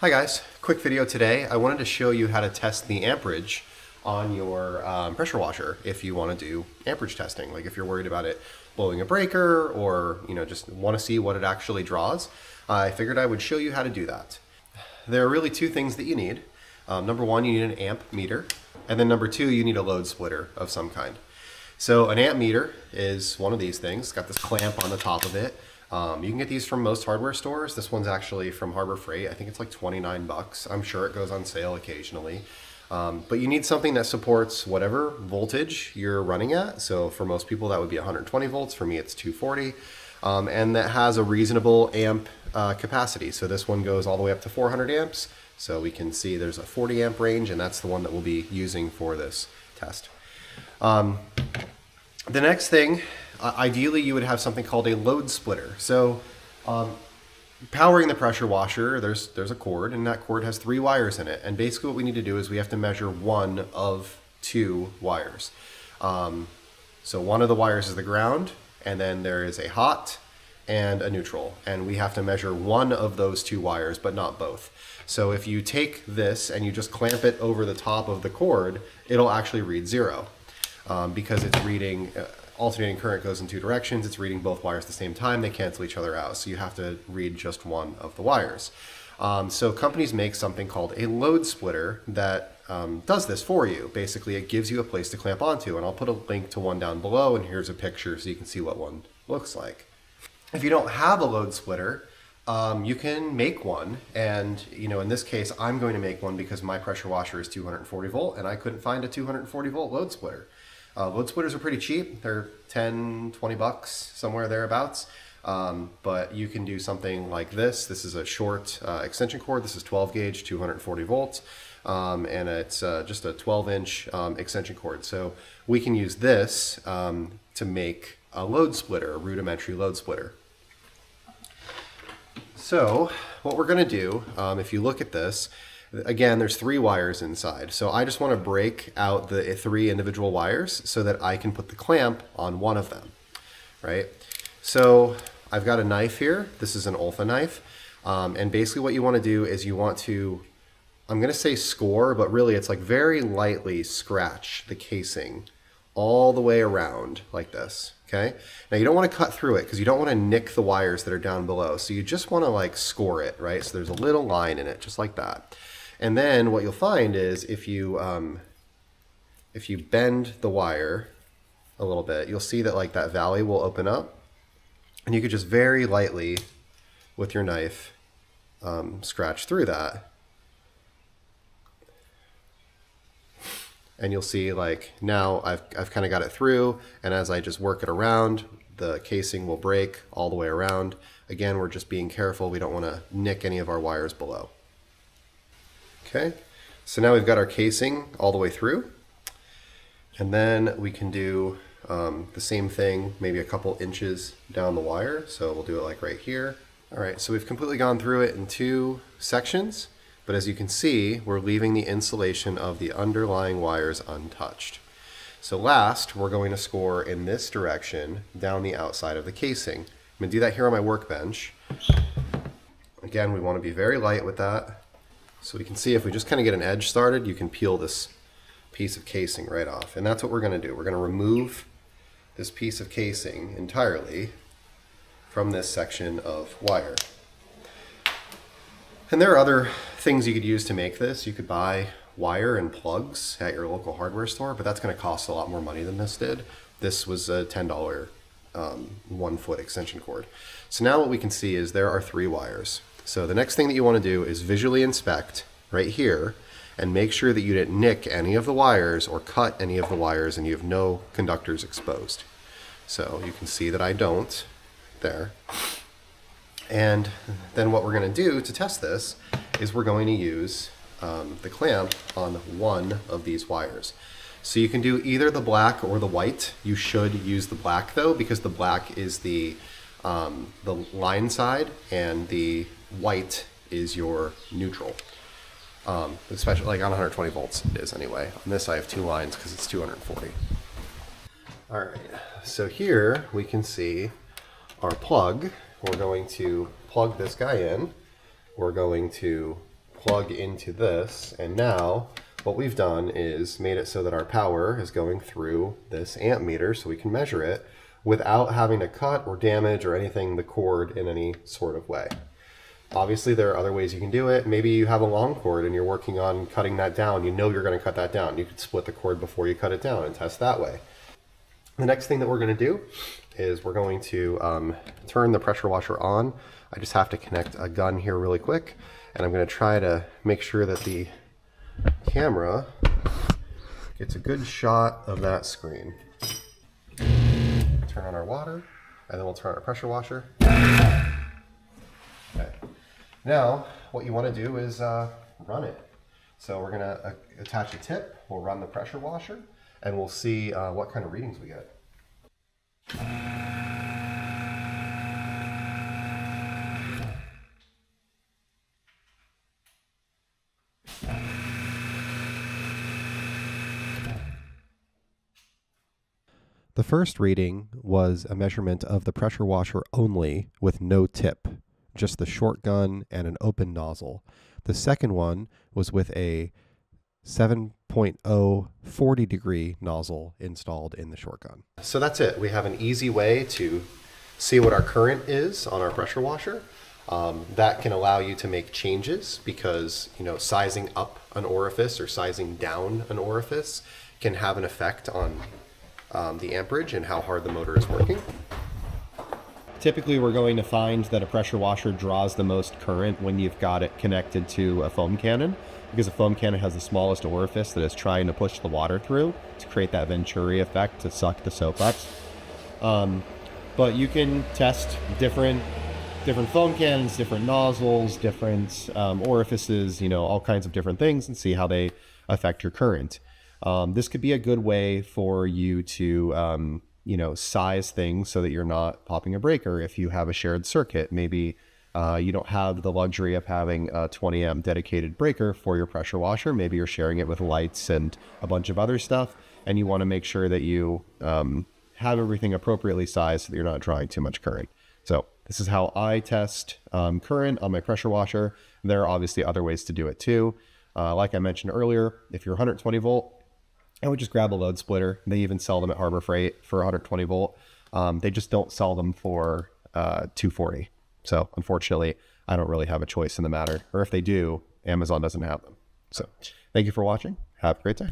Hi guys, quick video today. I wanted to show you how to test the amperage on your um, pressure washer if you want to do amperage testing. Like if you're worried about it blowing a breaker or you know just want to see what it actually draws. I figured I would show you how to do that. There are really two things that you need. Um, number one, you need an amp meter. And then number two, you need a load splitter of some kind. So an amp meter is one of these things. It's got this clamp on the top of it. Um, you can get these from most hardware stores. This one's actually from Harbor Freight. I think it's like 29 bucks. I'm sure it goes on sale occasionally. Um, but you need something that supports whatever voltage you're running at. So for most people, that would be 120 volts. For me, it's 240. Um, and that has a reasonable amp uh, capacity. So this one goes all the way up to 400 amps. So we can see there's a 40 amp range, and that's the one that we'll be using for this test. Um, the next thing, uh, ideally, you would have something called a load splitter. So um, powering the pressure washer, there's there's a cord, and that cord has three wires in it. And basically, what we need to do is we have to measure one of two wires. Um, so one of the wires is the ground, and then there is a hot and a neutral, and we have to measure one of those two wires, but not both. So if you take this and you just clamp it over the top of the cord, it'll actually read zero um, because it's reading. Uh, alternating current goes in two directions. It's reading both wires at the same time. They cancel each other out. So you have to read just one of the wires. Um, so companies make something called a load splitter that um, does this for you. Basically, it gives you a place to clamp onto. And I'll put a link to one down below. And here's a picture so you can see what one looks like. If you don't have a load splitter, um, you can make one. And, you know, in this case, I'm going to make one because my pressure washer is 240 volt and I couldn't find a 240 volt load splitter. Uh, load splitters are pretty cheap. They're 10, 20 bucks, somewhere thereabouts. Um, but you can do something like this. This is a short uh, extension cord. This is 12 gauge, 240 volts. Um, and it's uh, just a 12 inch um, extension cord. So we can use this um, to make a load splitter, a rudimentary load splitter. So what we're going to do, um, if you look at this, again, there's three wires inside. So I just want to break out the three individual wires so that I can put the clamp on one of them, right? So I've got a knife here. This is an Olfa knife. Um, and basically what you want to do is you want to, I'm going to say score, but really it's like very lightly scratch the casing all the way around like this. Okay. Now you don't want to cut through it because you don't want to nick the wires that are down below. So you just want to like score it, right? So there's a little line in it, just like that. And then what you'll find is if you um, if you bend the wire a little bit, you'll see that like that valley will open up, and you could just very lightly with your knife um, scratch through that. and you'll see like now I've, I've kind of got it through. And as I just work it around the casing will break all the way around. Again we're just being careful. We don't want to nick any of our wires below okay so now we've got our casing all the way through and then we can do um, the same thing maybe a couple inches down the wire so we'll do it like right here all right so we've completely gone through it in two sections but as you can see, we're leaving the insulation of the underlying wires untouched. So last, we're going to score in this direction down the outside of the casing. I'm to do that here on my workbench. Again, we want to be very light with that. So we can see if we just kind of get an edge started, you can peel this piece of casing right off. And that's what we're going to do. We're going to remove this piece of casing entirely from this section of wire. And there are other things you could use to make this. You could buy wire and plugs at your local hardware store, but that's going to cost a lot more money than this did. This was a $10 um, one foot extension cord. So now what we can see is there are three wires. So the next thing that you want to do is visually inspect right here and make sure that you didn't nick any of the wires or cut any of the wires and you have no conductors exposed. So you can see that I don't there. And then what we're going to do to test this is we're going to use um, the clamp on one of these wires. So you can do either the black or the white. You should use the black though because the black is the, um, the line side and the white is your neutral. Um, especially like on 120 volts it is anyway. On this I have two lines because it's 240. All right, so here we can see our plug we're going to plug this guy in. We're going to plug into this. And now what we've done is made it so that our power is going through this amp meter so we can measure it without having to cut or damage or anything the cord in any sort of way. Obviously, there are other ways you can do it. Maybe you have a long cord and you're working on cutting that down. You know you're going to cut that down. You could split the cord before you cut it down and test that way. The next thing that we're going to do is we're going to um, turn the pressure washer on. I just have to connect a gun here really quick and I'm going to try to make sure that the camera gets a good shot of that screen. Turn on our water and then we'll turn on our pressure washer. Now, what you want to do is uh, run it. So we're going to uh, attach a tip, we'll run the pressure washer, and we'll see uh, what kind of readings we get. The first reading was a measurement of the pressure washer only with no tip, just the short gun and an open nozzle. The second one was with a 7.0 40 degree nozzle installed in the short gun. So that's it. We have an easy way to see what our current is on our pressure washer. Um, that can allow you to make changes because you know sizing up an orifice or sizing down an orifice can have an effect on um, the amperage and how hard the motor is working. Typically, we're going to find that a pressure washer draws the most current when you've got it connected to a foam cannon because a foam cannon has the smallest orifice that is trying to push the water through to create that Venturi effect to suck the soap up. Um, but you can test different different foam cannons, different nozzles, different um, orifices, you know, all kinds of different things and see how they affect your current. Um, this could be a good way for you to, um, you know, size things so that you're not popping a breaker if you have a shared circuit. Maybe uh, you don't have the luxury of having a 20 amp dedicated breaker for your pressure washer. Maybe you're sharing it with lights and a bunch of other stuff, and you want to make sure that you um, have everything appropriately sized so that you're not drawing too much current. So this is how I test um, current on my pressure washer. There are obviously other ways to do it too. Uh, like I mentioned earlier, if you're 120 volt, I would just grab a load splitter. They even sell them at Harbor Freight for 120 volt. Um, they just don't sell them for uh, 240. So unfortunately, I don't really have a choice in the matter. Or if they do, Amazon doesn't have them. So thank you for watching. Have a great day.